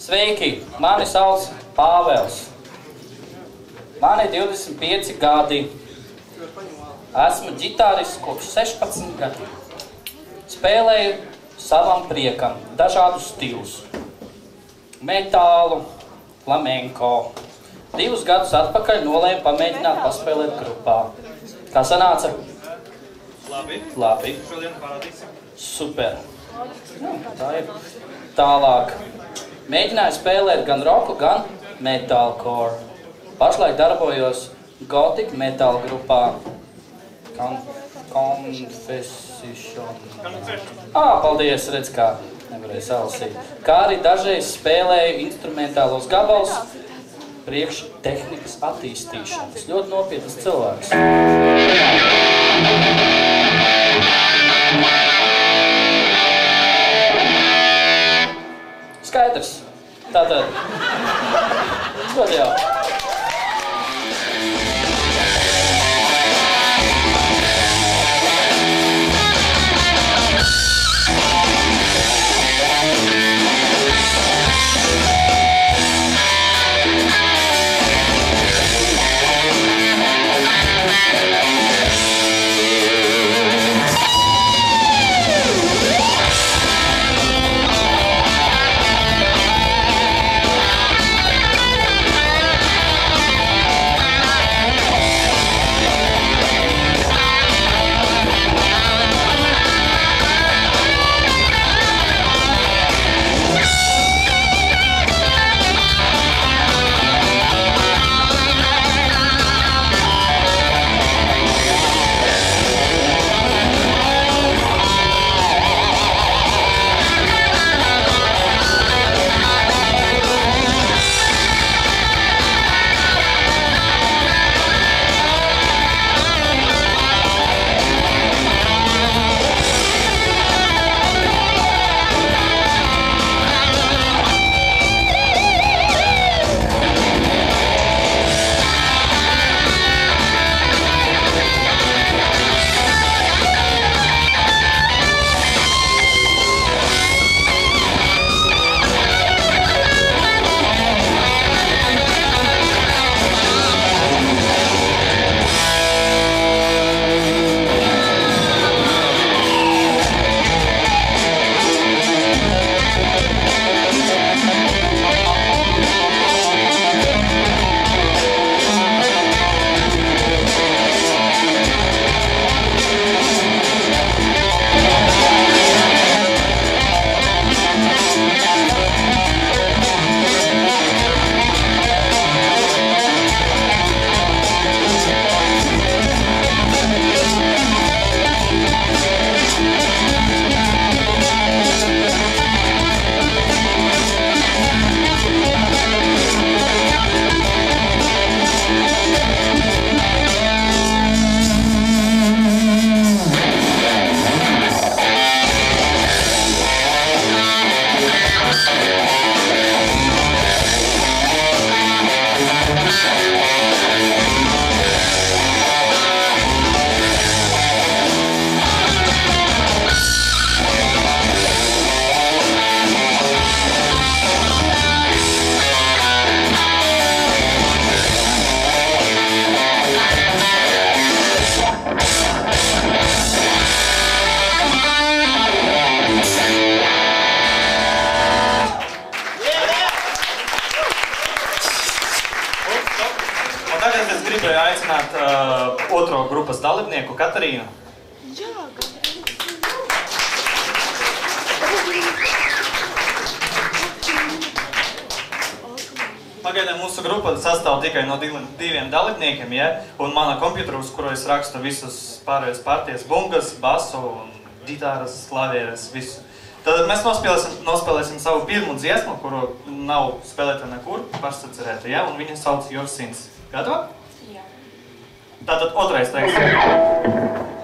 Sveiki, mani sauc Pāvels. Man ir 25 gadi. Esmu ģitārists kopš 16 gadiem. Spēlēju savam priekam dažādus stilus. Metālu, flamenko. Divus gadus atpakaļ nolēmu pamēģināt paspēlēt grupā. Kā sanāca? Labi. Labi. Šodien parādīsim. Super. Nu, tā ir. Tālāk. Mēģināju spēlēt gan roku, gan metalcore. Pašlaik darbojos Gothic metal grupā. Con Confession. Ā, paldies, redz kā. Nevarēju salasīt. Kā arī dažreiz spēlēju instrumentālos gabals priekš tehnikas attīstīšanas. Ļoti nopietnas cilvēks. Skaidrs. Tātad. Tad jau. Un otro grupas dalībnieku, Katarīnu. Jā, Pagaidām mūsu grupa sastāv tikai no diviem, dalībniekiem, ja? un mana kompjutera, uz kuru es rakstu visus pārējos partijas, bungas, basu, un ģitāras, klavieres, visu. Tad mēs nospēlēsim, nospēlēsim savu pirmo dziesmu, kuru nav spēlēta nekur, pašsacerēta, ja? un viņa sauc Your Sins. Gatava? Jā. Tātad otrais teiks.